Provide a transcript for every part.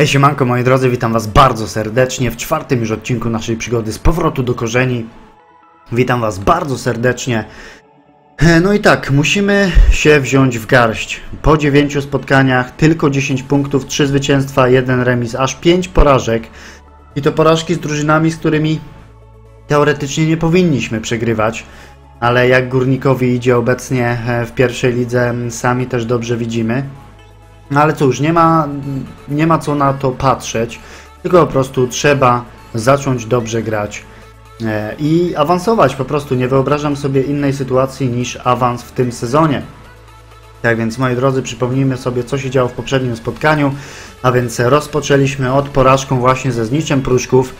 Hej siemanko moi drodzy, witam was bardzo serdecznie w czwartym już odcinku naszej przygody z powrotu do korzeni. Witam was bardzo serdecznie. E, No i tak, musimy się wziąć w garść. Po 9 spotkaniach tylko 10 punktów, 3 zwycięstwa, 1 remis, aż 5 porażek. I to porażki z drużynami, z którymi teoretycznie nie powinniśmy przegrywać. Ale jak górnikowi idzie obecnie e, w pierwszej lidze, sami też dobrze widzimy. No ale cóż, nie ma, nie ma co na to patrzeć, tylko po prostu trzeba zacząć dobrze grać e, i awansować. Po prostu nie wyobrażam sobie innej sytuacji niż awans w tym sezonie. Tak więc, moi drodzy, przypomnijmy sobie, co się działo w poprzednim spotkaniu. A więc rozpoczęliśmy od porażką właśnie ze Zniczem Pruszków.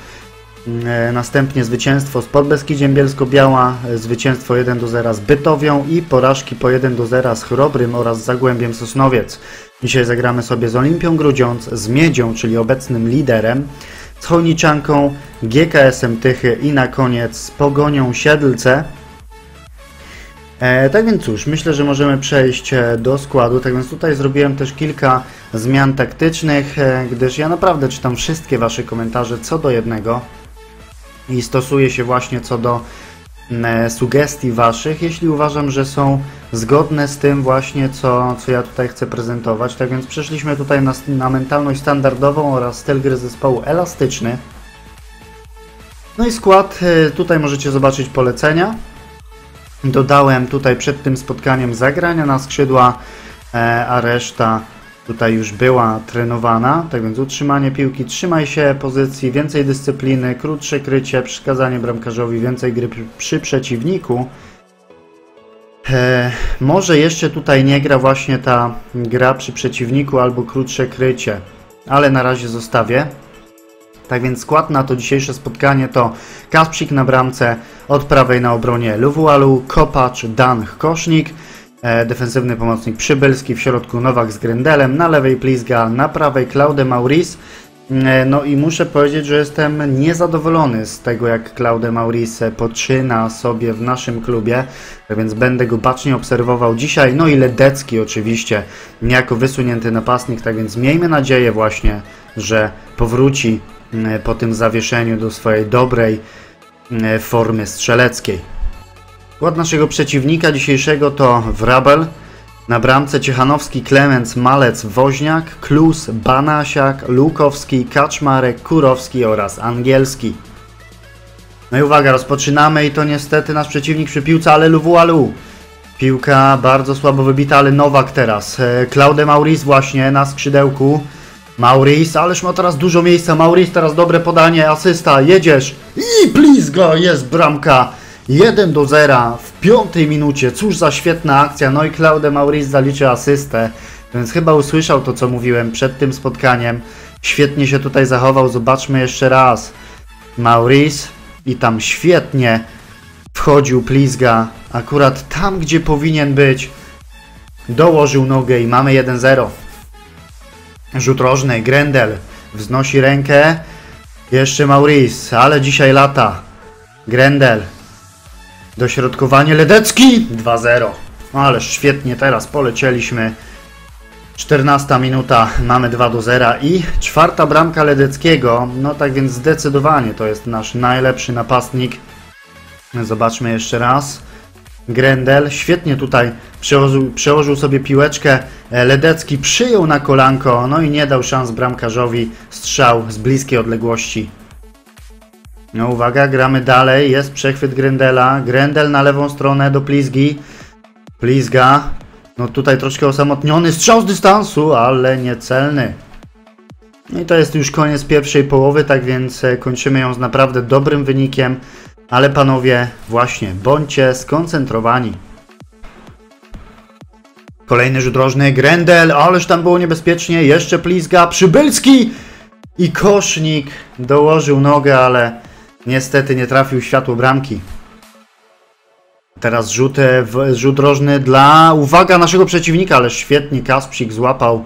E, Następnie zwycięstwo z Podbeskidziem Bielsko-Biała, e, zwycięstwo 1 do 0 z Bytowią i porażki po 1 do 0 z Chrobrym oraz Zagłębiem Sosnowiec. Dzisiaj zagramy sobie z Olimpią Grudziądz, z Miedzią, czyli obecnym liderem, z Chojniczanką, GKS-em Tychy i na koniec z Pogonią Siedlce. E, tak więc cóż, myślę, że możemy przejść e, do składu. Tak więc tutaj zrobiłem też kilka zmian taktycznych, gdyż ja naprawdę czytam wszystkie Wasze komentarze co do jednego i stosuję się właśnie co do mm, sugestii Waszych, jeśli uważam, że są zgodne z tym właśnie, co, co ja tutaj chcę prezentować. Tak więc przeszliśmy tutaj na, na mentalność standardową oraz styl gry zespołu elastyczny. No i skład, y, tutaj możecie zobaczyć polecenia. Dodałem tutaj przed tym spotkaniem zagrania na skrzydła, e, a reszta tutaj już była trenowana. Tak więc utrzymanie piłki, trzymaj się pozycji, więcej dyscypliny, krótsze krycie, przeszkadzanie bramkarzowi, więcej gry przy, przeciwniku. E, może jeszcze tutaj nie gra właśnie ta gra przy przeciwniku albo krótsze krycie, ale na razie zostawię. Tak więc skład na to dzisiejsze spotkanie to Kasprzyk na bramce, od prawej na obronie Luwualu, Kopacz, Dan, Kosznik, defensywny pomocnik Przybylski, w środku Nowak z Grendelem, na lewej Plizga, na prawej Claude Maurice. E, No i muszę powiedzieć, że jestem niezadowolony z tego, jak Claude Maurice poczyna sobie w naszym klubie, tak więc będę go bacznie obserwował dzisiaj. No i Ledecki oczywiście, niejako wysunięty napastnik, tak więc miejmy nadzieję właśnie, że powróci e, po tym zawieszeniu do swojej dobrej e, formy strzeleckiej. Skład naszego przeciwnika dzisiejszego to Wrabel, na bramce Ciechanowski, Klemens, Malec, Woźniak, Klus, Banasiak, Lukowski, Kaczmarek, Kurowski oraz Angielski. No i uwaga, rozpoczynamy i to niestety nasz przeciwnik przy piłce, ale Luwualu. Piłka bardzo słabo wybita, ale Nowak teraz. E, Claude Maurice właśnie na skrzydełku. Maurice, ależ ma teraz dużo miejsca. Maurice teraz dobre podanie, asysta, jedziesz. I blizgo, jest bramka. 1 do 0 w piątej minucie. Cóż za świetna akcja. No i Claude Maurice zaliczy asystę. Więc chyba usłyszał to, co mówiłem przed tym spotkaniem. Świetnie się tutaj zachował. Zobaczmy jeszcze raz. Maurice i tam świetnie wchodził Plizga. Akurat tam, gdzie powinien być. Dołożył nogę i mamy 1-0. Rzut rożny, Grendel wznosi rękę. Jeszcze Maurice, ale dzisiaj lata. Grendel. Dośrodkowanie Ledecki 2-0. Ależ świetnie teraz polecieliśmy. 14 minuta, mamy 2 do 0 i czwarta bramka Ledeckiego. No tak więc zdecydowanie to jest nasz najlepszy napastnik. Zobaczmy jeszcze raz. Grendel świetnie tutaj przełożył, przełożył sobie piłeczkę. E, Ledecki przyjął na kolanko, no i nie dał szans bramkarzowi strzał z bliskiej odległości. No uwaga, gramy dalej, jest przechwyt Grendela, Grendel na lewą stronę do Plizgi, Plizga, no tutaj troszkę osamotniony, strzał z dystansu, ale niecelny. No i to jest już koniec pierwszej połowy, tak więc e, kończymy ją z naprawdę dobrym wynikiem, ale panowie, właśnie, bądźcie skoncentrowani. Kolejny rzut rożny, Grendel, ależ tam było niebezpiecznie, jeszcze Plizga, Przybylski i Kosznik dołożył nogę, ale niestety nie trafił światło bramki. Teraz rzut, e, rzut rożny dla, uwaga, naszego przeciwnika, ale świetnie Kaspsik złapał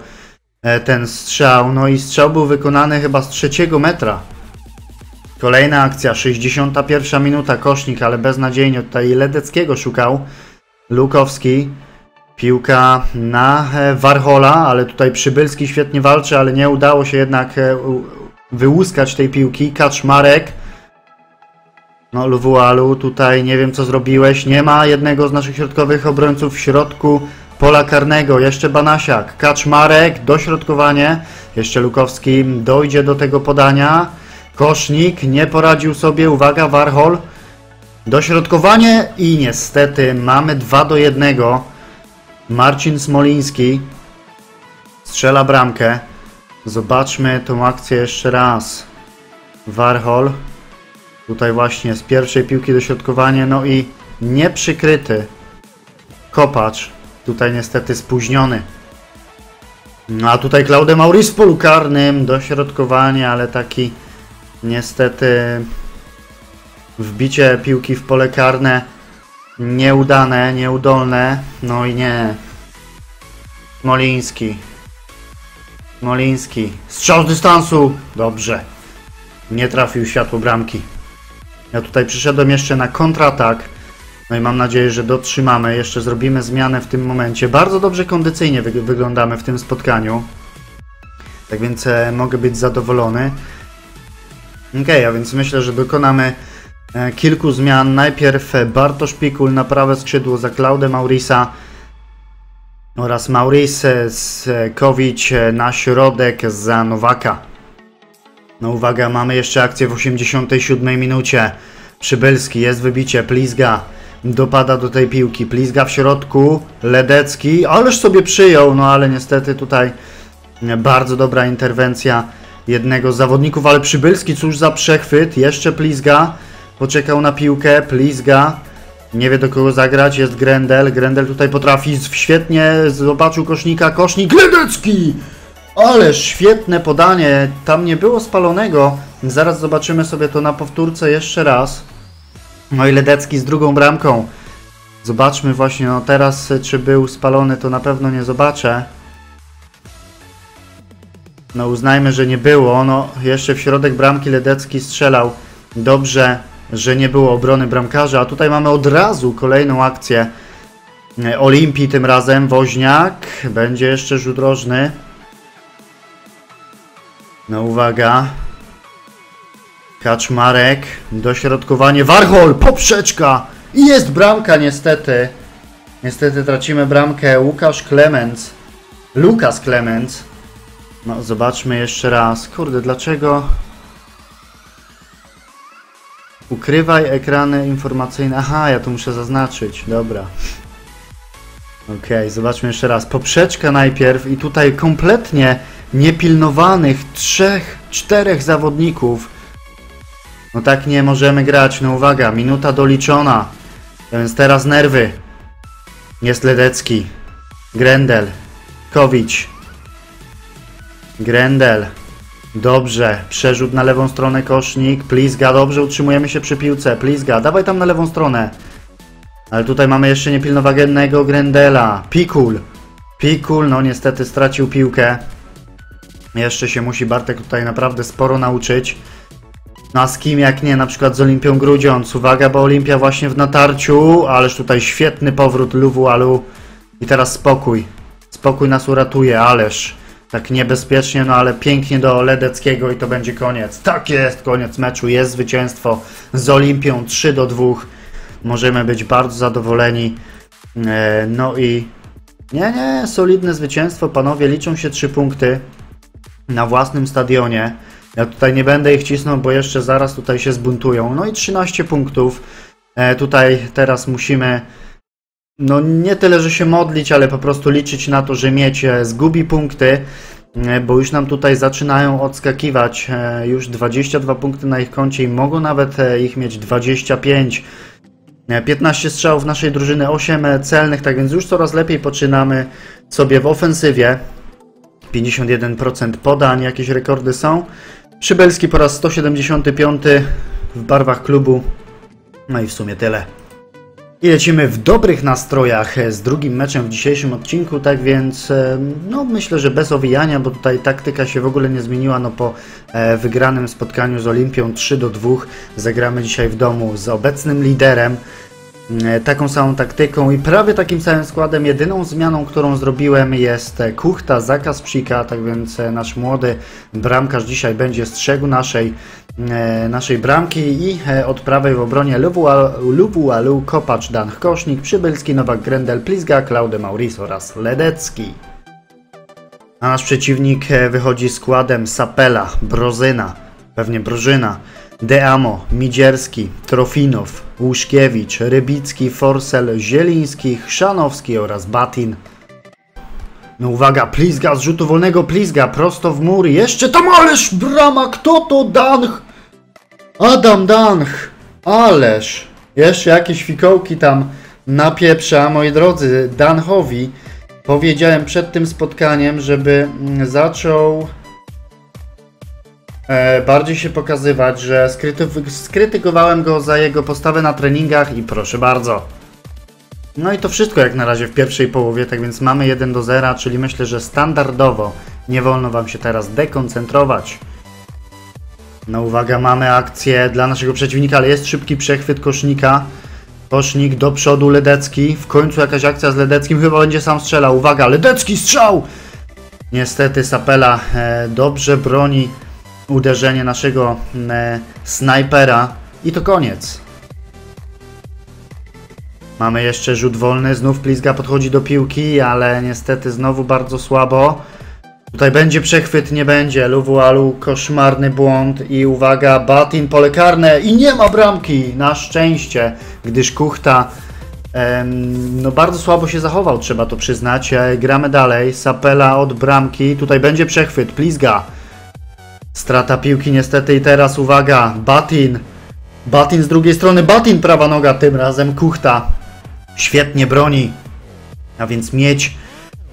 e, ten strzał. No i strzał był wykonany chyba z trzeciego metra. Kolejna akcja, 61 minuta, Kosznik, ale beznadziejnie tutaj Ledeckiego szukał. Lukowski. Piłka na e, Warhola, ale tutaj Przybylski świetnie walczy, ale nie udało się jednak wyłuskać tej piłki. Kaczmarek. No, Luwualu, tutaj nie wiem co zrobiłeś. Nie ma jednego z naszych środkowych obrońców w środku pola karnego. Jeszcze Banasiak. Kaczmarek, dośrodkowanie. Jeszcze Lukowski dojdzie do tego podania. Kosznik nie poradził sobie. Uwaga, Warhol. Dośrodkowanie i niestety mamy 2 do 1. Marcin Smoliński strzela bramkę. Zobaczmy tą akcję jeszcze raz. Warhol. Tutaj właśnie z pierwszej piłki dośrodkowanie, no i nieprzykryty. Kopacz. Tutaj niestety spóźniony. No a tutaj Claude Maurice w polu karnym. Dośrodkowanie, ale taki niestety wbicie piłki w pole karne Nieudane, nieudolne. No i nie. Moliński. Moliński. Strzał z dystansu. Dobrze. Nie trafił światło bramki. Ja tutaj przyszedłem jeszcze na kontratak. No i mam nadzieję, że dotrzymamy. Jeszcze zrobimy zmianę w tym momencie. Bardzo dobrze kondycyjnie wy wyglądamy w tym spotkaniu. Tak więc e, mogę być zadowolony. Ok, a więc myślę, że dokonamy E, kilku zmian. Najpierw Bartosz Pikul na prawe skrzydło za Klaudę Maurisa oraz Maurice Skowicz na środek za Nowaka. No uwaga, mamy jeszcze akcję w 87 minucie. Przybylski, jest wybicie, Plizga dopada do tej piłki. Plizga w środku, Ledecki, ależ sobie przyjął, no ale niestety tutaj bardzo dobra interwencja jednego z zawodników, ale Przybylski, cóż za przechwyt, jeszcze Plizga. Poczekał na piłkę, Plizga. Nie wie do kogo zagrać, jest Grendel. Grendel tutaj potrafi świetnie, zobaczył kosznika, kosznik Ledecki! Ależ świetne podanie, tam nie było spalonego. Zaraz zobaczymy sobie to na powtórce jeszcze raz. No i Ledecki z drugą bramką. Zobaczmy właśnie, no teraz czy był spalony to na pewno nie zobaczę. No uznajmy, że nie było. No jeszcze w środek bramki Ledecki strzelał. Dobrze że nie było obrony bramkarza, a tutaj mamy od razu kolejną akcję Olimpii tym razem, Woźniak, będzie jeszcze rzut rożny. No uwaga. Kaczmarek, dośrodkowanie, Warhol, poprzeczka i jest bramka niestety. Niestety tracimy bramkę Łukasz Klemens. Lukas Klemens. No zobaczmy jeszcze raz. Kurde, dlaczego Ukrywaj ekrany informacyjne. Aha, ja to muszę zaznaczyć. Dobra. Ok, zobaczmy jeszcze raz. Poprzeczka najpierw i tutaj kompletnie niepilnowanych trzech, czterech zawodników. No tak nie możemy grać. No uwaga, minuta doliczona. Więc teraz nerwy. Jest Ledecki. Grendel. Kowicz. Grendel. Dobrze, przerzut na lewą stronę kosznik, Plizga, dobrze, utrzymujemy się przy piłce, Plizga, dawaj tam na lewą stronę. Ale tutaj mamy jeszcze niepilnowagennego Grendela, Pikul, Pikul, no niestety stracił piłkę. Jeszcze się musi Bartek tutaj naprawdę sporo nauczyć. No a z kim jak nie, na przykład z Olimpią Grudziądz, uwaga, bo Olimpia właśnie w natarciu, ależ tutaj świetny powrót Luwualu. I teraz spokój, spokój nas uratuje, ależ tak niebezpiecznie, no ale pięknie do Ledeckiego i to będzie koniec. Tak jest, koniec meczu, jest zwycięstwo z Olimpią 3 do 2. Możemy być bardzo zadowoleni. E, no i nie, nie, solidne zwycięstwo, panowie, liczą się 3 punkty na własnym stadionie. Ja tutaj nie będę ich cisnął, bo jeszcze zaraz tutaj się zbuntują. No i 13 punktów. E, tutaj teraz musimy no nie tyle, że się modlić, ale po prostu liczyć na to, że mieć zgubi punkty, e, bo już nam tutaj zaczynają odskakiwać e, już 22 punkty na ich koncie i mogą nawet e, ich mieć 25. 15 strzałów naszej drużyny, 8 celnych, tak więc już coraz lepiej poczynamy sobie w ofensywie. 51% podań, jakieś rekordy są. Przybelski po raz 175 w barwach klubu. No i w sumie tyle. I lecimy w dobrych nastrojach z drugim meczem w dzisiejszym odcinku, tak więc no myślę, że bez owijania, bo tutaj taktyka się w ogóle nie zmieniła, no po e, wygranym spotkaniu z Olimpią 3 do 2 zagramy dzisiaj w domu z obecnym liderem. E, taką samą taktyką i prawie takim samym składem. Jedyną zmianą, którą zrobiłem jest e, kuchta, zakaz psika, tak więc e, nasz młody bramkarz dzisiaj będzie strzegł naszej, naszej bramki i od prawej w obronie Luwu Alu, Kopacz, Dan Kosznik, Przybylski, Nowak Grendel, Plizga, Klaude Maurice oraz Ledecki. A nasz przeciwnik wychodzi składem Sapela, Brozyna, pewnie Brożyna, Deamo, Midzierski, Trofinow, Łuszkiewicz, Rybicki, Forsel, Zieliński, Chrzanowski oraz Batin. No uwaga, Plizga z rzutu wolnego, Plizga prosto w mur. Jeszcze tam, ależ brama, kto to? Danch! Adam Danch! Ależ! Jeszcze jakieś fikołki tam napieprza, moi drodzy, Danchowi. Powiedziałem przed tym spotkaniem, żeby zaczął E, bardziej się pokazywać, że skryty, skrytykowałem go za jego postawę na treningach i proszę bardzo. No i to wszystko jak na razie w pierwszej połowie, tak więc mamy 1 do 0, czyli myślę, że standardowo nie wolno Wam się teraz dekoncentrować. No uwaga, mamy akcję dla naszego przeciwnika, ale jest szybki przechwyt kosznika. Kosznik do przodu, Ledecki. W końcu jakaś akcja z Ledeckim, chyba będzie sam strzelał. Uwaga, Ledecki strzał! Niestety Sapela e, dobrze broni uderzenie naszego e, snajpera i to koniec. Mamy jeszcze rzut wolny, znów Plizga podchodzi do piłki, ale niestety znowu bardzo słabo. Tutaj będzie przechwyt, nie będzie. Luwualu, koszmarny błąd i uwaga, Batin, pole karne i nie ma bramki, na szczęście, gdyż Kuchta em, no bardzo słabo się zachował, trzeba to przyznać. E, gramy dalej, Sapela od bramki, tutaj będzie przechwyt, Plizga. Strata piłki niestety i teraz uwaga, Batin. Batin z drugiej strony, Batin prawa noga, tym razem Kuchta. Świetnie broni. A więc mieć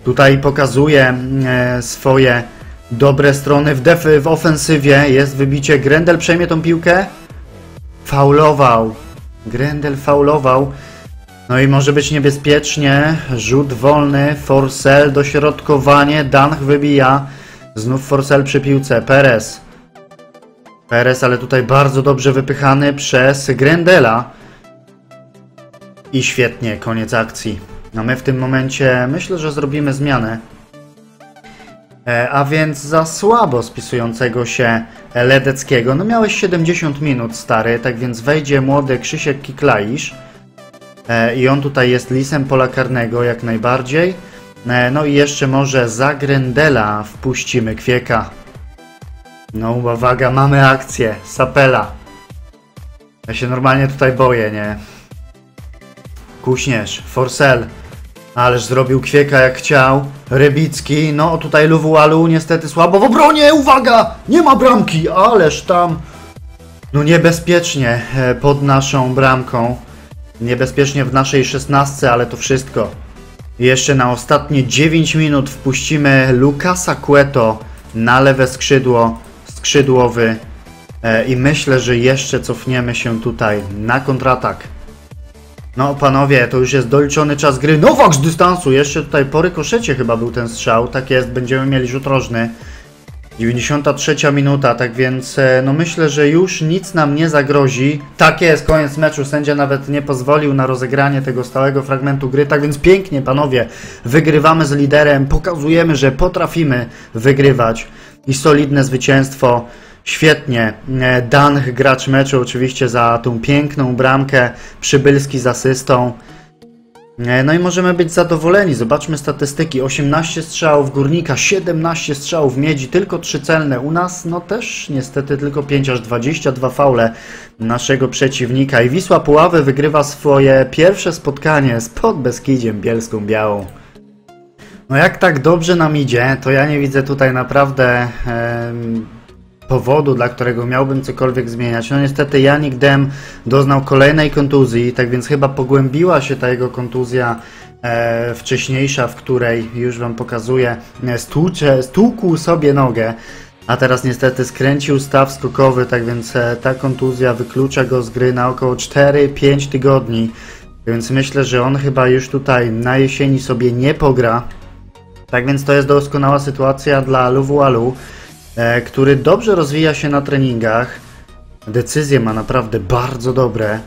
tutaj pokazuje e, swoje dobre strony w, def w ofensywie. Jest wybicie. Grendel przejmie tą piłkę. Faulował. Grendel faulował. No i może być niebezpiecznie. Rzut wolny. Forcel, dośrodkowanie. Danch wybija. Znów Forsell przy piłce. Perez. Perez, ale tutaj bardzo dobrze wypychany przez Grendela. I świetnie, koniec akcji. No my w tym momencie myślę, że zrobimy zmianę. E, a więc za słabo spisującego się Ledeckiego. No miałeś 70 minut, stary, tak więc wejdzie młody Krzysiek Kiklaisz. E, I on tutaj jest lisem pola karnego jak najbardziej. E, no i jeszcze może za Grendela wpuścimy Kwieka. No uwaga, mamy akcję. Sapela. Ja się normalnie tutaj boję, nie? Kuśnierz, Forsell. Ależ zrobił Kwieka jak chciał. Rybicki, no tutaj Luwualu niestety słabo w obronie, uwaga! Nie ma bramki, ależ tam... No niebezpiecznie e, pod naszą bramką. Niebezpiecznie w naszej szesnastce, ale to wszystko. Jeszcze na ostatnie 9 minut wpuścimy Lukasa Cueto na lewe skrzydło, skrzydłowy e, i myślę, że jeszcze cofniemy się tutaj na kontratak. No panowie, to już jest doliczony czas gry. Nowak z dystansu, jeszcze tutaj po rykoszecie chyba był ten strzał, tak jest, będziemy mieli rzut rożny. 93 minuta, tak więc e, no myślę, że już nic nam nie zagrozi. Tak jest, koniec meczu, sędzia nawet nie pozwolił na rozegranie tego stałego fragmentu gry, tak więc pięknie panowie, wygrywamy z liderem, pokazujemy, że potrafimy wygrywać i solidne zwycięstwo. Świetnie. E, Dan, gracz meczu, oczywiście za tą piękną bramkę, Przybylski z asystą. E, no i możemy być zadowoleni. Zobaczmy statystyki. 18 strzałów Górnika, 17 strzałów Miedzi, tylko 3 celne. U nas no też niestety tylko 5 aż 22 faule naszego przeciwnika. I Wisła Puławy wygrywa swoje pierwsze spotkanie z Podbeskidziem Bielską Białą. No jak tak dobrze nam idzie, to ja nie widzę tutaj naprawdę powodu, dla którego miałbym cokolwiek zmieniać. No niestety Janik Dem doznał kolejnej kontuzji, tak więc chyba pogłębiła się ta jego kontuzja e, wcześniejsza, w której już Wam pokazuję, e, stłucze, stłukł sobie nogę, a teraz niestety skręcił staw skokowy, tak więc e, ta kontuzja wyklucza go z gry na około 4-5 tygodni. Więc myślę, że on chyba już tutaj na jesieni sobie nie pogra. Tak więc to jest doskonała sytuacja dla Luwualu. E, który dobrze rozwija się na treningach. Decyzje ma naprawdę bardzo dobre.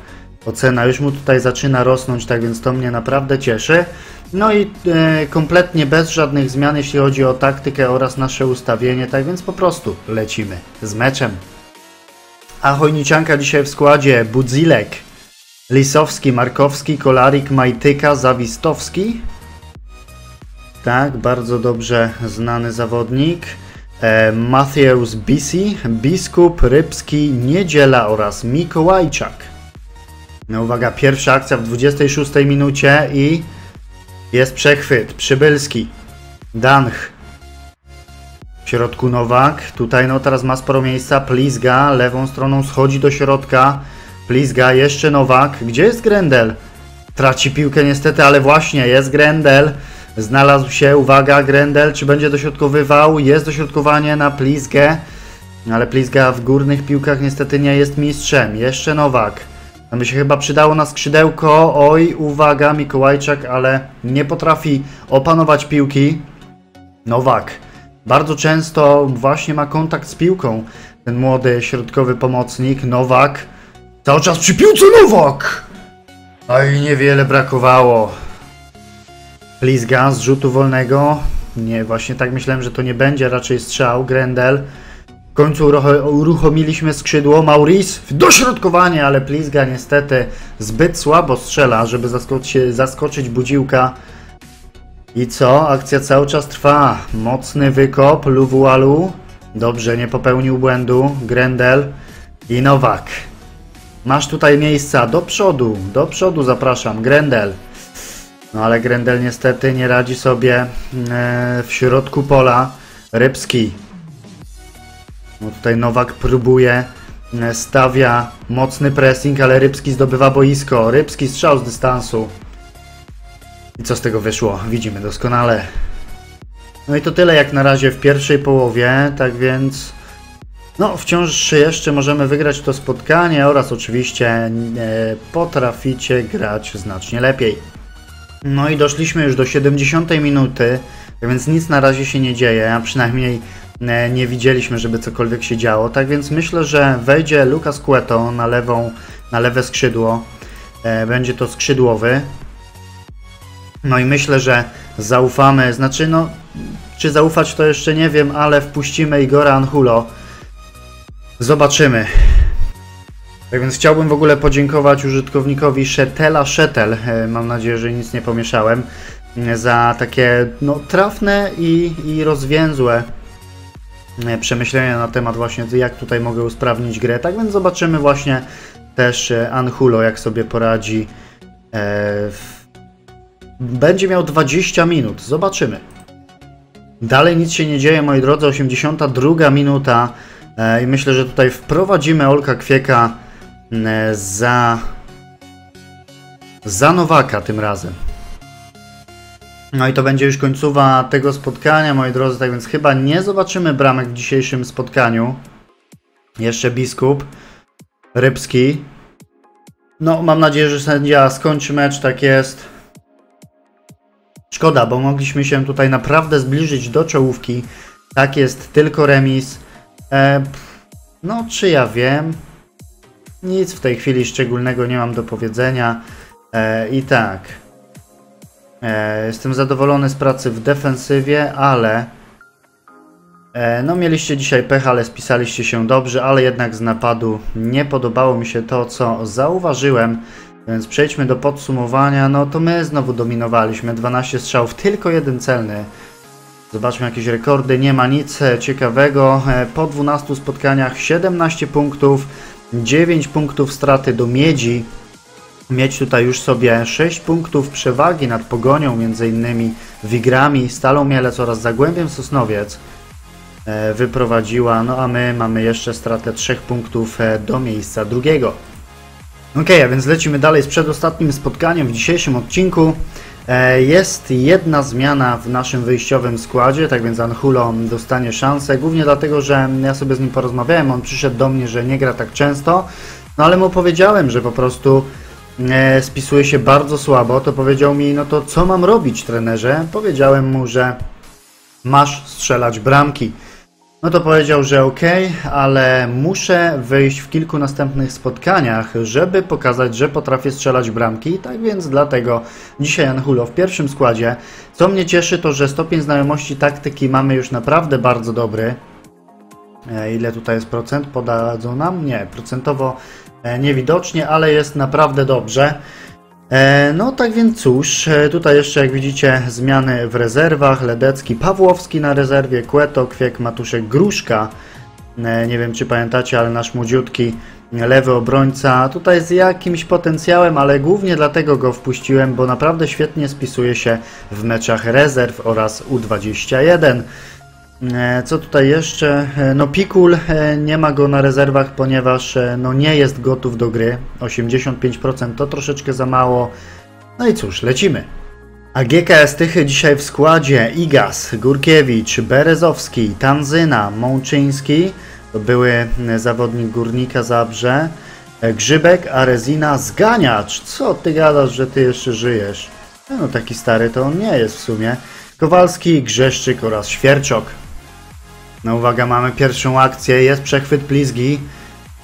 ocena już mu tutaj zaczyna rosnąć, tak więc to mnie naprawdę cieszy. No i e, kompletnie bez żadnych zmian, jeśli chodzi o taktykę oraz nasze ustawienie, tak więc po prostu lecimy z meczem. A Chojnicianka dzisiaj w składzie Budzilek, Lisowski, Markowski, Kolarik, Majtyka, Zawistowski. Tak, bardzo dobrze znany zawodnik. E, Matthews Bisi, Biskup, Rybski, Niedziela oraz Mikołajczak. No uwaga, pierwsza akcja w 26 minucie i jest przechwyt. Przybylski, Danch, w środku Nowak. Tutaj no teraz ma sporo miejsca. Plizga lewą stroną schodzi do środka. Plizga, jeszcze Nowak. Gdzie jest Grendel? Traci piłkę niestety, ale właśnie jest Grendel. Znalazł się, uwaga, Grendel, czy będzie dośrodkowywał? Jest dośrodkowanie na Plizgę, ale Plizga w górnych piłkach niestety nie jest mistrzem. Jeszcze Nowak. To by się chyba przydało na skrzydełko. Oj, uwaga, Mikołajczak, ale nie potrafi opanować piłki. Nowak. Bardzo często właśnie ma kontakt z piłką. Ten młody środkowy pomocnik, Nowak. Cały czas przy piłce Nowak! Oj, niewiele brakowało. Blizga z rzutu wolnego. Nie, właśnie tak myślałem, że to nie będzie raczej strzał. Grendel. W końcu uruchomiliśmy skrzydło. Maurice w dośrodkowanie, ale Plizga niestety zbyt słabo strzela, żeby zaskoczyć, zaskoczyć budziłka. I co? Akcja cały czas trwa. Mocny wykop. Luwualu. Dobrze, nie popełnił błędu. Grendel i Nowak. Masz tutaj miejsca. Do przodu. Do przodu zapraszam. Grendel. No ale Grendel niestety nie radzi sobie e, w środku pola. Rybski. No tutaj Nowak próbuje, e, stawia mocny pressing, ale Rybski zdobywa boisko. Rybski strzał z dystansu. I co z tego wyszło? Widzimy doskonale. No i to tyle jak na razie w pierwszej połowie, tak więc no wciąż jeszcze możemy wygrać to spotkanie oraz oczywiście e, potraficie grać znacznie lepiej. No i doszliśmy już do 70 minuty, więc nic na razie się nie dzieje, a przynajmniej e, nie widzieliśmy, żeby cokolwiek się działo. Tak więc myślę, że wejdzie Lucas Cueto na lewą, na lewe skrzydło. E, będzie to skrzydłowy. No i myślę, że zaufamy, znaczy no, czy zaufać to jeszcze nie wiem, ale wpuścimy Igora Anhulo. Zobaczymy. Tak więc chciałbym w ogóle podziękować użytkownikowi Shetela Shetel, e, mam nadzieję, że nic nie pomieszałem, e, za takie no, trafne i, i rozwięzłe e, przemyślenia na temat właśnie jak tutaj mogę usprawnić grę. Tak więc zobaczymy właśnie też Anhulo, jak sobie poradzi. Będzie miał 20 minut, zobaczymy. Dalej nic się nie dzieje, moi drodzy, 82 minuta i myślę, że tutaj wprowadzimy Olka Kwieka za za Nowaka tym razem. No i to będzie już końcowa tego spotkania, moi drodzy, tak więc chyba nie zobaczymy bramek w dzisiejszym spotkaniu. Jeszcze biskup, Rybski. No, mam nadzieję, że sędzia skończy mecz, tak jest. Szkoda, bo mogliśmy się tutaj naprawdę zbliżyć do czołówki. Tak jest, tylko remis. E, no, czy ja wiem? Nic w tej chwili szczególnego nie mam do powiedzenia. E, I tak. E, jestem zadowolony z pracy w defensywie, ale. E, no, mieliście dzisiaj pech, ale spisaliście się dobrze, ale jednak z napadu nie podobało mi się to, co zauważyłem. Więc przejdźmy do podsumowania. No to my znowu dominowaliśmy. 12 strzałów, tylko jeden celny. Zobaczmy jakieś rekordy. Nie ma nic ciekawego. E, po 12 spotkaniach 17 punktów. 9 punktów straty do Miedzi. Mieć tutaj już sobie 6 punktów przewagi nad Pogonią, między innymi Wigrami, Stalą Mielec oraz Zagłębiem Sosnowiec e, wyprowadziła, no a my mamy jeszcze stratę 3 punktów e, do miejsca drugiego. Ok, a więc lecimy dalej z przedostatnim spotkaniem w dzisiejszym odcinku. E, jest jedna zmiana w naszym wyjściowym składzie, tak więc Anhulo dostanie szansę, głównie dlatego, że ja sobie z nim porozmawiałem, on przyszedł do mnie, że nie gra tak często, no ale mu powiedziałem, że po prostu e, spisuje się bardzo słabo, to powiedział mi, no to co mam robić trenerze? Powiedziałem mu, że masz strzelać bramki. No to powiedział, że ok, ale muszę wyjść w kilku następnych spotkaniach, żeby pokazać, że potrafię strzelać bramki. Tak więc dlatego dzisiaj Anhulo w pierwszym składzie. Co mnie cieszy, to że stopień znajomości taktyki mamy już naprawdę bardzo dobry. E, ile tutaj jest procent? Podadzą nam? Nie, procentowo e, niewidocznie, ale jest naprawdę dobrze. E, no tak więc cóż, tutaj jeszcze jak widzicie zmiany w rezerwach, Ledecki, Pawłowski na rezerwie, Kłeto, Kwiek, Matuszek, Gruszka. Nie wiem czy pamiętacie, ale nasz młodziutki lewy obrońca tutaj z jakimś potencjałem, ale głównie dlatego go wpuściłem, bo naprawdę świetnie spisuje się w meczach rezerw oraz U21. E, co tutaj jeszcze? E, no Pikul e, nie ma go na rezerwach, ponieważ no nie jest gotów do gry. 85% to troszeczkę za mało. No i cóż, lecimy. A GKS Tychy dzisiaj w składzie Igas, Górkiewicz, Berezowski, Tanzyna, Mączyński, to były zawodnik Górnika Zabrze, Grzybek, Arezina, Zganiacz. Co ty gadasz, że ty jeszcze żyjesz? No taki stary to on nie jest w sumie. Kowalski, Grzeszczyk oraz Świerczok. No uwaga, mamy pierwszą akcję, jest przechwyt Plizgi.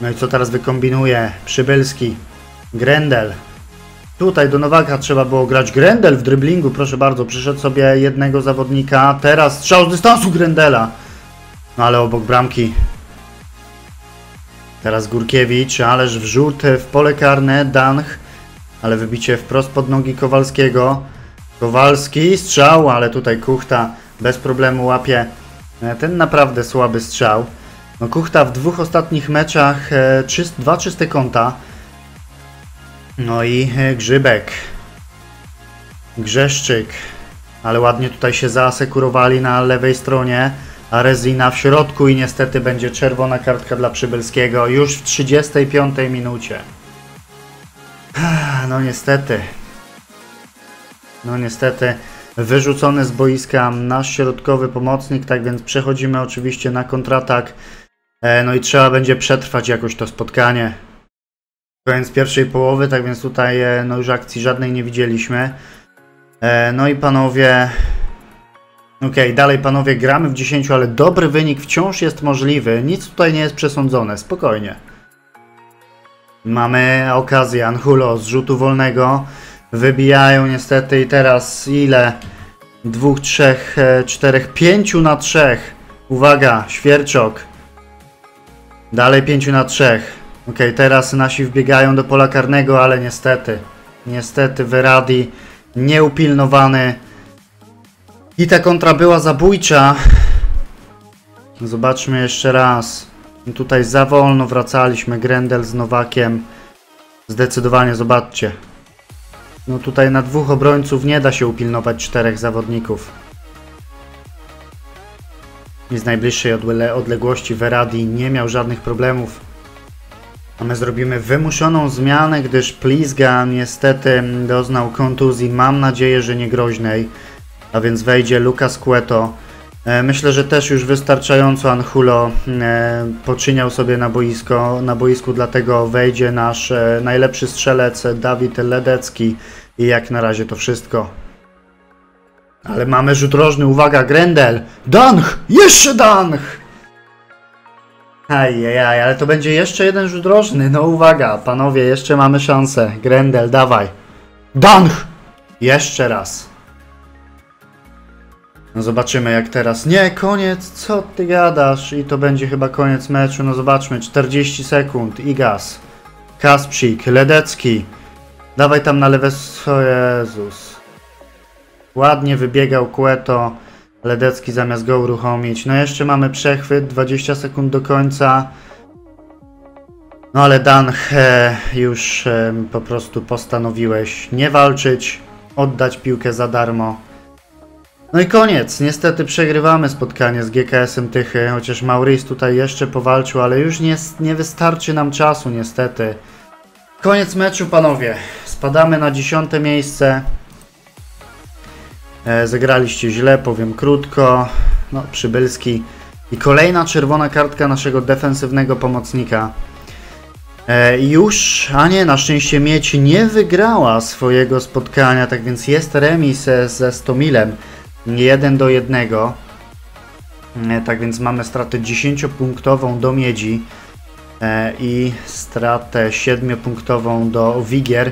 No i co teraz wykombinuje? Przybylski, Grendel. Tutaj do Nowaka trzeba było grać Grendel w dryblingu, proszę bardzo, przyszedł sobie jednego zawodnika. Teraz strzał z dystansu Grendela. No ale obok bramki. Teraz Górkiewicz, ależ wrzut w pole karne, Danch. Ale wybicie wprost pod nogi Kowalskiego. Kowalski, strzał, ale tutaj Kuchta bez problemu łapie ten naprawdę słaby strzał. No Kuchta w dwóch ostatnich meczach e, czyst, dwa czyste kąta. No i e, Grzybek. Grzeszczyk. Ale ładnie tutaj się zaasekurowali na lewej stronie. A Rezina w środku i niestety będzie czerwona kartka dla Przybylskiego już w 35 minucie. No niestety. No niestety wyrzucony z boiska nasz środkowy pomocnik, tak więc przechodzimy oczywiście na kontratak. E, no i trzeba będzie przetrwać jakoś to spotkanie. Koniec pierwszej połowy, tak więc tutaj e, no już akcji żadnej nie widzieliśmy. E, no i panowie... Okej, okay, dalej panowie gramy w 10, ale dobry wynik wciąż jest możliwy. Nic tutaj nie jest przesądzone, spokojnie. Mamy okazję, Anhulo z rzutu wolnego. Wybijają niestety i teraz ile? Dwóch, trzech, e, czterech, pięciu na trzech. Uwaga, świerczok. Dalej pięciu na trzech. Ok, teraz nasi wbiegają do pola karnego, ale niestety, niestety Veradi nieupilnowany. I ta kontra była zabójcza. Zobaczmy jeszcze raz. Tutaj za wolno wracaliśmy. Grendel z Nowakiem. Zdecydowanie, zobaczcie. No tutaj na dwóch obrońców nie da się upilnować czterech zawodników. I z najbliższej odległości Veradi nie miał żadnych problemów. A my zrobimy wymuszoną zmianę, gdyż Plizga niestety doznał kontuzji. Mam nadzieję, że nie groźnej. A więc wejdzie Lucas Cueto. E, myślę, że też już wystarczająco Anhulo e, poczyniał sobie na, boisko, na boisku, dlatego wejdzie nasz e, najlepszy strzelec Dawid Ledecki i jak na razie to wszystko. Ale mamy rzut rożny, uwaga, Grendel! Danch! Jeszcze Danch! Ajajaj, ale to będzie jeszcze jeden rzut rożny, no uwaga, panowie, jeszcze mamy szansę. Grendel, dawaj. Danch! Jeszcze raz. No zobaczymy jak teraz. Nie, koniec, co ty gadasz? I to będzie chyba koniec meczu, no zobaczmy. 40 sekund i gaz. Kasprzik, Ledecki. Dawaj tam na lewe... O Jezus. Ładnie wybiegał Kłeto. Ledecki zamiast go uruchomić. No jeszcze mamy przechwyt. 20 sekund do końca. No ale Dan, już po prostu postanowiłeś nie walczyć, oddać piłkę za darmo. No i koniec. Niestety przegrywamy spotkanie z GKS-em Tychy, chociaż Maurice tutaj jeszcze powalczył, ale już nie, nie wystarczy nam czasu niestety. Koniec meczu panowie. Spadamy na dziesiąte miejsce. E, zagraliście źle, powiem krótko. No, Przybylski. I kolejna czerwona kartka naszego defensywnego pomocnika. E, już, a nie, na szczęście Mieć nie wygrała swojego spotkania, tak więc jest remis ze Stomilem. 1 do 1. E, tak więc mamy stratę 10-punktową do Miedzi e, i stratę 7-punktową do Wigier.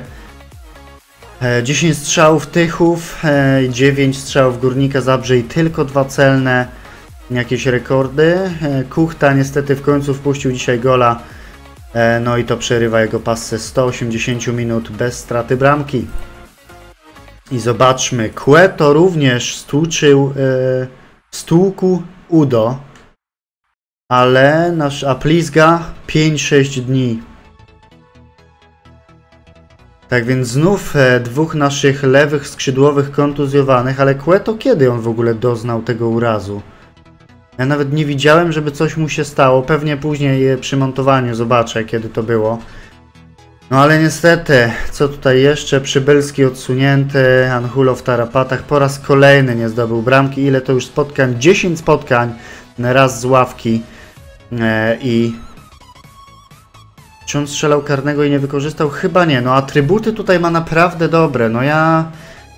10 strzałów Tychów, 9 strzałów Górnika Zabrze i tylko dwa celne jakieś rekordy. Kuchta niestety w końcu wpuścił dzisiaj gola, no i to przerywa jego pasę 180 minut bez straty bramki. I zobaczmy, Cueto również stłuczył, e, stłukł Udo, ale nasz Aplizga 5-6 dni. Tak więc znów e, dwóch naszych lewych skrzydłowych kontuzjowanych, ale Cueto kiedy on w ogóle doznał tego urazu? Ja nawet nie widziałem, żeby coś mu się stało. Pewnie później przy montowaniu zobaczę, kiedy to było. No ale niestety, co tutaj jeszcze? Przybylski odsunięty, Anhulo w tarapatach po raz kolejny nie zdobył bramki. Ile to już spotkań? 10 spotkań, raz z ławki e, i... Czy on strzelał karnego i nie wykorzystał? Chyba nie. No atrybuty tutaj ma naprawdę dobre. No ja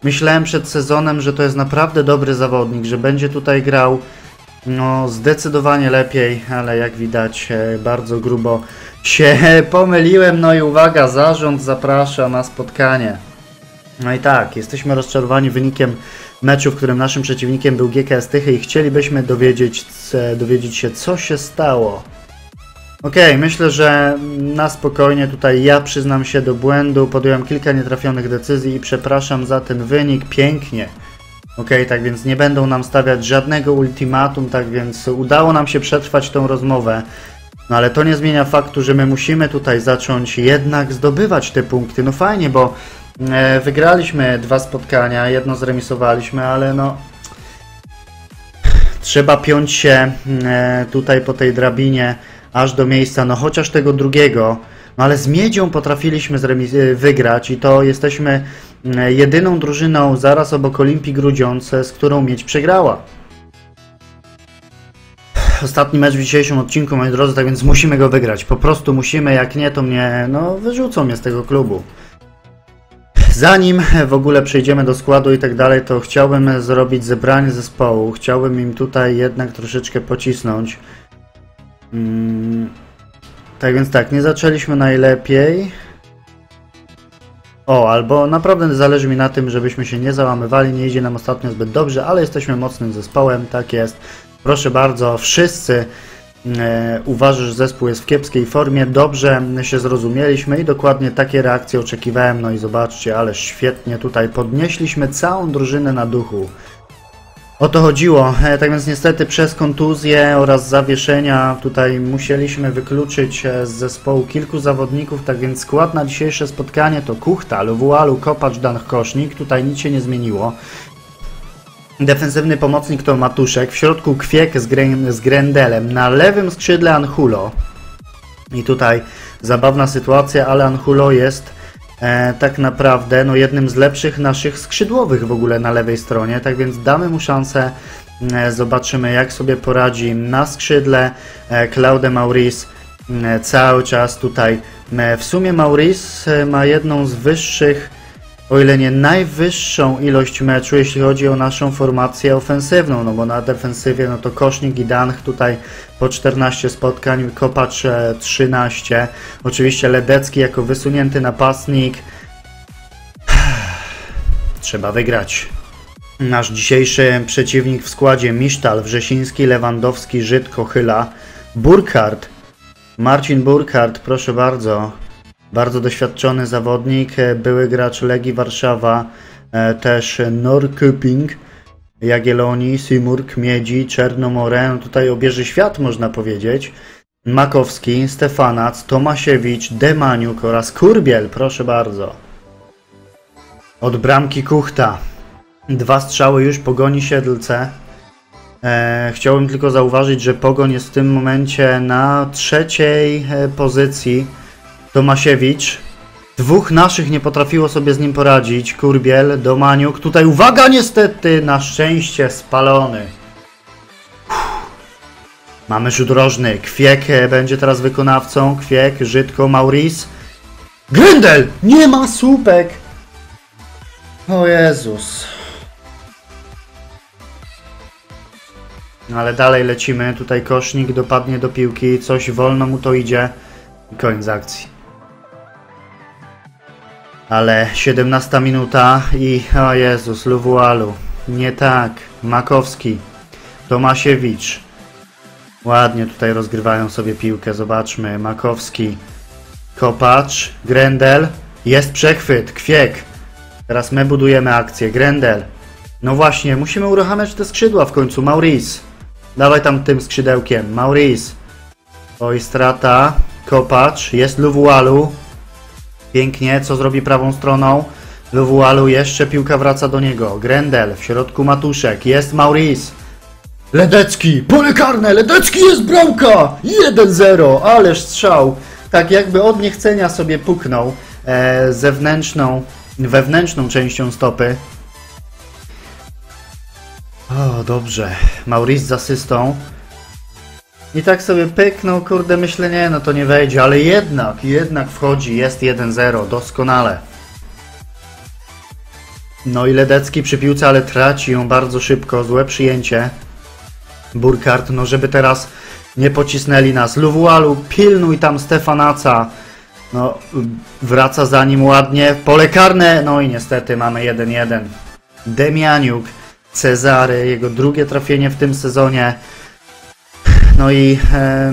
myślałem przed sezonem, że to jest naprawdę dobry zawodnik, że będzie tutaj grał no zdecydowanie lepiej, ale jak widać e, bardzo grubo się pomyliłem. No i uwaga, zarząd zaprasza na spotkanie. No i tak, jesteśmy rozczarowani wynikiem meczu, w którym naszym przeciwnikiem był GKS Tychy i chcielibyśmy dowiedzieć, dowiedzieć się, co się stało. Okej, okay, myślę, że na spokojnie tutaj ja przyznam się do błędu, podjąłem kilka nietrafionych decyzji i przepraszam za ten wynik pięknie. Ok, tak więc nie będą nam stawiać żadnego ultimatum, tak więc udało nam się przetrwać tą rozmowę. No ale to nie zmienia faktu, że my musimy tutaj zacząć jednak zdobywać te punkty. No fajnie, bo e, wygraliśmy dwa spotkania, jedno zremisowaliśmy, ale no trzeba piąć się e, tutaj po tej drabinie aż do miejsca, no chociaż tego drugiego. No ale z Miedzią potrafiliśmy e, wygrać i to jesteśmy jedyną drużyną zaraz obok Olimpii Grudziądz, z którą Miedź przegrała. Ostatni mecz w dzisiejszym odcinku, moi drodzy, tak więc musimy go wygrać. Po prostu musimy, jak nie, to mnie, no, wyrzucą mnie z tego klubu. Zanim w ogóle przejdziemy do składu i tak dalej, to chciałbym zrobić zebranie zespołu. Chciałbym im tutaj jednak troszeczkę pocisnąć. Hmm. Tak więc tak, nie zaczęliśmy najlepiej. O, albo naprawdę zależy mi na tym, żebyśmy się nie załamywali, nie idzie nam ostatnio zbyt dobrze, ale jesteśmy mocnym zespołem, tak jest. Proszę bardzo, wszyscy e, uważasz, że zespół jest w kiepskiej formie, dobrze się zrozumieliśmy i dokładnie takie reakcje oczekiwałem, no i zobaczcie, ale świetnie tutaj podnieśliśmy całą drużynę na duchu. O to chodziło. E, tak więc niestety przez kontuzję oraz zawieszenia tutaj musieliśmy wykluczyć e, z zespołu kilku zawodników, tak więc skład na dzisiejsze spotkanie to Kuchta, Luwualu, Kopacz, Dan Kosznik. Tutaj nic się nie zmieniło. Defensywny pomocnik to Matuszek, w środku Kwiek z, Gren z Grendelem, na lewym skrzydle Anhulo. I tutaj zabawna sytuacja, ale Anhulo jest e, tak naprawdę no, jednym z lepszych naszych skrzydłowych w ogóle na lewej stronie, tak więc damy mu szansę, e, zobaczymy jak sobie poradzi na skrzydle. E, Claude Maurice e, cały czas tutaj. E, w sumie Maurice e, ma jedną z wyższych o ile nie najwyższą ilość meczu, jeśli chodzi o naszą formację ofensywną, no bo na defensywie no to Kosznik i Danch tutaj po 14 spotkań, Kopacz 13, oczywiście Ledecki jako wysunięty napastnik. Trzeba wygrać. Nasz dzisiejszy przeciwnik w składzie Misztal, Wrzesiński, Lewandowski, Żyd, Kochyla, Burkhardt, Marcin Burkhardt, proszę bardzo. Bardzo doświadczony zawodnik, e, były gracz Legii Warszawa, e, też Norrköping, Jagiellonii, Simurg, Miedzi, Czernomorę, no tutaj obieży świat można powiedzieć. Makowski, Stefanac, Tomasiewicz, Demaniuk oraz Kurbiel, proszę bardzo. Od bramki Kuchta. Dwa strzały już pogoni Siedlce. E, chciałbym tylko zauważyć, że Pogoń jest w tym momencie na trzeciej e, pozycji Tomasiewicz. Dwóch naszych nie potrafiło sobie z nim poradzić. Kurbiel, Domaniuk. Tutaj uwaga niestety, na szczęście spalony. Mamy rzut rożny. Kwiek będzie teraz wykonawcą. Kwiek, Żydko, Maurice. Grendel! Nie ma słupek! O Jezus. No ale dalej lecimy. Tutaj kosznik dopadnie do piłki. Coś wolno mu to idzie. Koniec akcji. Ale 17 minuta i o Jezus, Luwualu. Nie tak. Makowski. Tomasiewicz. Ładnie tutaj rozgrywają sobie piłkę. Zobaczmy. Makowski. Kopacz. Grendel. Jest przechwyt. Kwiek. Teraz my budujemy akcję. Grendel. No właśnie, musimy uruchamiać te skrzydła w końcu. Maurice. Dawaj tam tym skrzydełkiem. Maurice. Oj, strata. Kopacz. Jest Luwualu. Pięknie. Co zrobi prawą stroną? Luwualu. Jeszcze piłka wraca do niego. Grendel. W środku Matuszek. Jest Maurice. Ledecki. Pole karne. Ledecki jest bramka. 1-0. Ależ strzał. Tak jakby od niechcenia sobie puknął e, zewnętrzną, wewnętrzną częścią stopy. O, dobrze. Maurice z asystą. I tak sobie pyknął, kurde, myślę, nie, no to nie wejdzie, ale jednak, jednak wchodzi, jest 1-0, doskonale. No i Ledecki przy piłce, ale traci ją bardzo szybko, złe przyjęcie. Burkhardt, no żeby teraz nie pocisnęli nas. Luwualu, pilnuj tam Stefanaca. No, wraca za nim ładnie. Pole karne, no i niestety mamy 1-1. Demianiuk, Cezary, jego drugie trafienie w tym sezonie. No i e,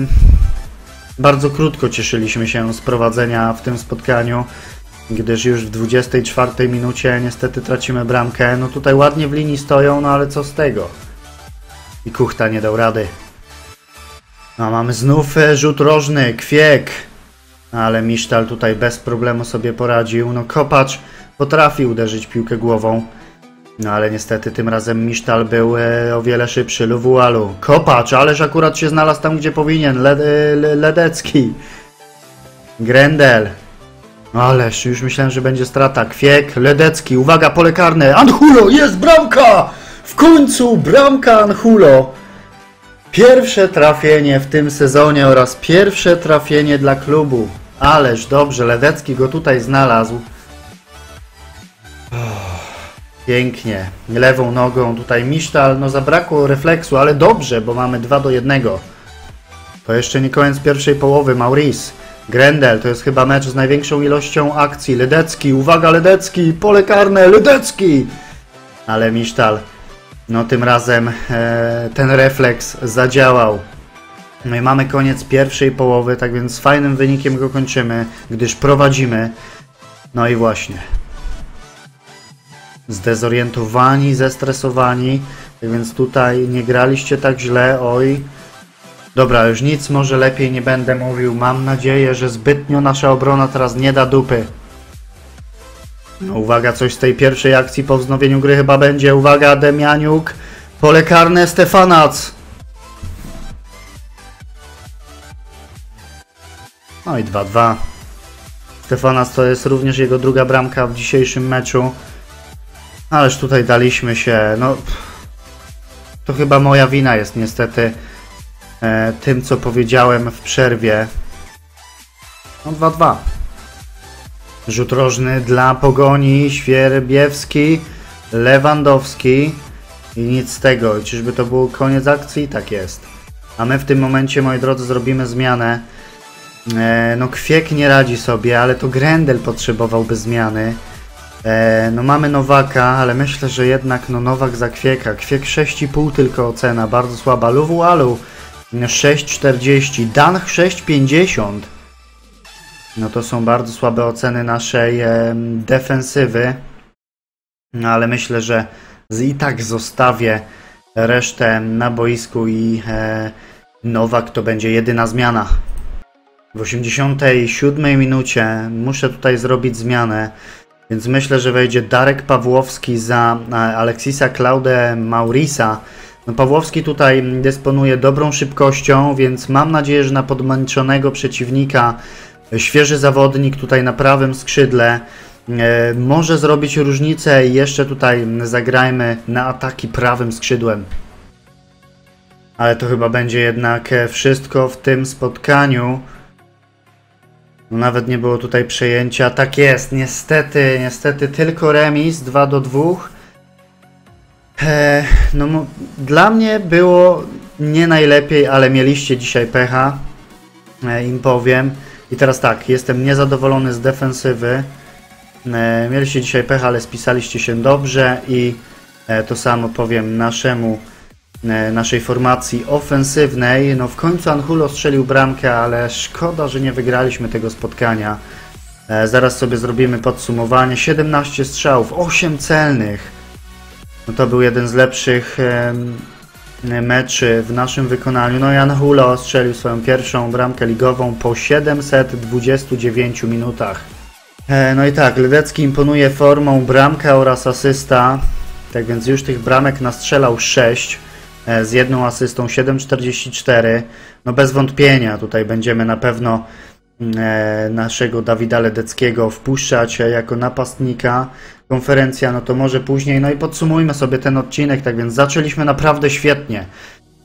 bardzo krótko cieszyliśmy się z prowadzenia w tym spotkaniu, gdyż już w 24 minucie niestety tracimy bramkę. No tutaj ładnie w linii stoją, no ale co z tego? I Kuchta nie dał rady. No mamy znów e, rzut rożny, kwiek. Ale Misztal tutaj bez problemu sobie poradził. No Kopacz potrafi uderzyć piłkę głową. No ale niestety tym razem Misztal był e, o wiele szybszy. Luwualu. Kopacz, ależ akurat się znalazł tam, gdzie powinien. Le, le, Ledecki. Grendel. No ależ, już myślałem, że będzie strata. Kwiek, Ledecki. Uwaga, pole karne. Anhulo, jest bramka! W końcu bramka Anhulo. Pierwsze trafienie w tym sezonie oraz pierwsze trafienie dla klubu. Ależ dobrze, Ledecki go tutaj znalazł. Pięknie. Lewą nogą tutaj Misztal. No zabrakło refleksu, ale dobrze, bo mamy 2 do 1. To jeszcze nie koniec pierwszej połowy. Maurice. Grendel, to jest chyba mecz z największą ilością akcji. Ledecki, uwaga Ledecki, pole karne, Ledecki! Ale Misztal, no tym razem e, ten refleks zadziałał. No i mamy koniec pierwszej połowy, tak więc z fajnym wynikiem go kończymy, gdyż prowadzimy. No i właśnie. Zdezorientowani, zestresowani, więc tutaj nie graliście tak źle, oj. Dobra, już nic może lepiej nie będę mówił. Mam nadzieję, że zbytnio nasza obrona teraz nie da dupy. No uwaga, coś z tej pierwszej akcji po wznowieniu gry chyba będzie. Uwaga, Demianiuk. Pole karne Stefanac. No i 2-2. Stefanac to jest również jego druga bramka w dzisiejszym meczu. Ależ tutaj daliśmy się, no... To chyba moja wina jest niestety e, tym, co powiedziałem w przerwie. No 2-2. Rzut rożny dla Pogoni, Świerbiewski, Lewandowski i nic z tego. Czyżby to był koniec akcji? Tak jest. A my w tym momencie, moi drodzy, zrobimy zmianę. E, no Kwiek nie radzi sobie, ale to Grendel potrzebowałby zmiany. E, no mamy Nowaka, ale myślę, że jednak no Nowak za Kwieka. Kwiek 6,5 tylko ocena, bardzo słaba. Luwualu 6,40, Danch 6,50. No to są bardzo słabe oceny naszej e, defensywy. No ale myślę, że i tak zostawię resztę na boisku i e, Nowak to będzie jedyna zmiana. W 87 minucie muszę tutaj zrobić zmianę, więc myślę, że wejdzie Darek Pawłowski za Aleksisa Klaudę Maurisa. No Pawłowski tutaj dysponuje dobrą szybkością, więc mam nadzieję, że na podmęczonego przeciwnika świeży zawodnik tutaj na prawym skrzydle e, może zrobić różnicę i jeszcze tutaj zagrajmy na ataki prawym skrzydłem. Ale to chyba będzie jednak wszystko w tym spotkaniu. No nawet nie było tutaj przejęcia. Tak jest, niestety, niestety tylko remis 2 do 2. E, no dla mnie było nie najlepiej, ale mieliście dzisiaj pecha, e, im powiem. I teraz tak, jestem niezadowolony z defensywy. E, mieliście dzisiaj pecha, ale spisaliście się dobrze i to samo powiem naszemu naszej formacji ofensywnej. No w końcu Anhulo strzelił bramkę, ale szkoda, że nie wygraliśmy tego spotkania. E, Zaraz sobie zrobimy podsumowanie. 17 strzałów, 8 celnych. No to był jeden z lepszych meczy w naszym wykonaniu. No Jan Hulo strzelił swoją pierwszą bramkę ligową po 729 minutach. E, No i tak, Ledecki imponuje formą bramka oraz asysta. Tak więc już tych bramek nastrzelał 6 e, z jedną asystą 7,44. No bez wątpienia tutaj będziemy na pewno e, naszego Dawida Ledeckiego wpuszczać e, jako napastnika. Konferencja, no to może później. No i podsumujmy sobie ten odcinek. Tak więc zaczęliśmy naprawdę świetnie.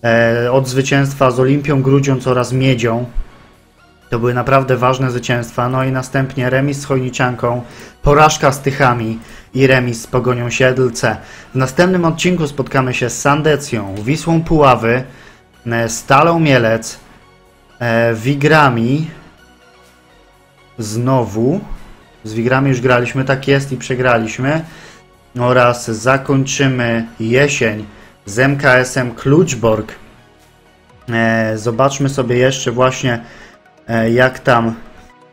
E, od zwycięstwa z Olimpią Grudziądz oraz Miedzią. To były naprawdę ważne zwycięstwa. No i następnie remis z Chojniczanką, porażka z Tychami i remis z Pogonią Siedlce. W następnym odcinku spotkamy się z Sandecją, Wisłą Puławy, e, Stalą Mielec, e, Wigrami, znowu. Z Wigrami już graliśmy, tak jest i przegraliśmy. Oraz zakończymy jesień z MKS-em Kluczbork. E, zobaczmy sobie jeszcze właśnie e, jak tam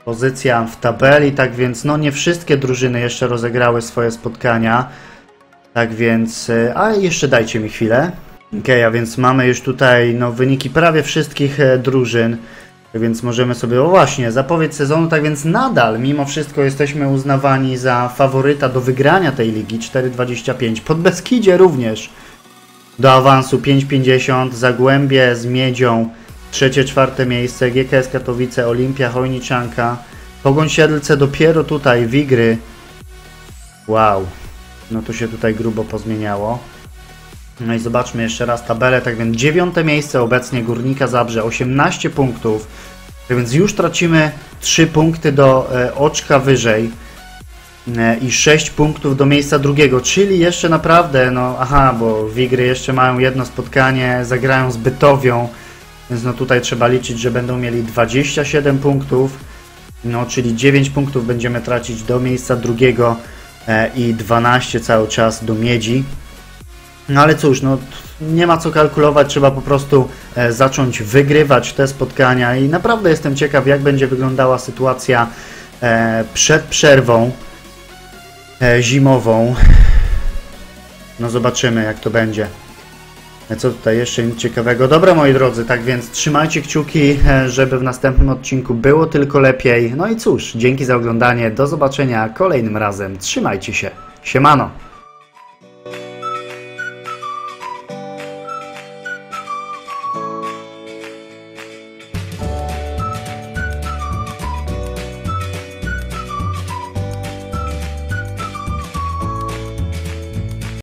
pozycja w tabeli. Tak więc no nie wszystkie drużyny jeszcze rozegrały swoje spotkania. Tak więc, e, a jeszcze dajcie mi chwilę. Ok, a więc mamy już tutaj no, wyniki prawie wszystkich e, drużyn. Tak więc możemy sobie, o właśnie, zapowiedź sezonu, tak więc nadal, mimo wszystko jesteśmy uznawani za faworyta do wygrania tej ligi 4,25. Pod Beskidzie również do awansu 5,50, Zagłębie z Miedzią trzecie, czwarte miejsce, GKS Katowice, Olimpia, Chojniczanka, Pogoń Siedlce dopiero tutaj, Wigry. Wow, no to się tutaj grubo pozmieniało. No i zobaczmy jeszcze raz tabelę. Tak więc dziewiąte miejsce obecnie Górnika Zabrze, 18 punktów. Tak więc już tracimy 3 punkty do e, oczka wyżej e, i 6 punktów do miejsca drugiego, czyli jeszcze naprawdę, no aha, bo Wigry jeszcze mają jedno spotkanie, zagrają z Bytowią, więc no tutaj trzeba liczyć, że będą mieli 27 punktów, no czyli 9 punktów będziemy tracić do miejsca drugiego e, i 12 cały czas do Miedzi. No ale cóż, no nie ma co kalkulować, trzeba po prostu e, zacząć wygrywać te spotkania i naprawdę jestem ciekaw, jak będzie wyglądała sytuacja e, przed przerwą zimową. No zobaczymy, jak to będzie. E, Co tutaj jeszcze nic ciekawego? Dobra, moi drodzy, tak więc trzymajcie kciuki, e, żeby w następnym odcinku było tylko lepiej. No i cóż, dzięki za oglądanie, do zobaczenia kolejnym razem. Trzymajcie się. Siemano!